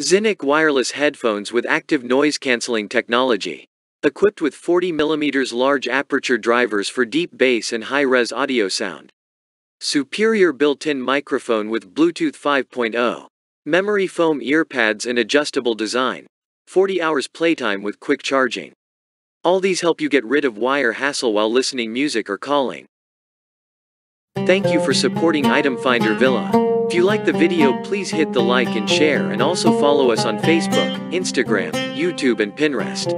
ZIHNIC wireless headphones with active noise cancelling technology. Equipped with 40mm large aperture drivers for deep bass and high-res audio sound. Superior built-in microphone with Bluetooth 5.0. Memory foam earpads and adjustable design. 40 hours playtime with quick charging. All these help you get rid of wire hassle while listening music or calling. Thank you for supporting Item Finder Ville. If you like the video please hit the like and share and also follow us on Facebook, Instagram, YouTube and Pinterest.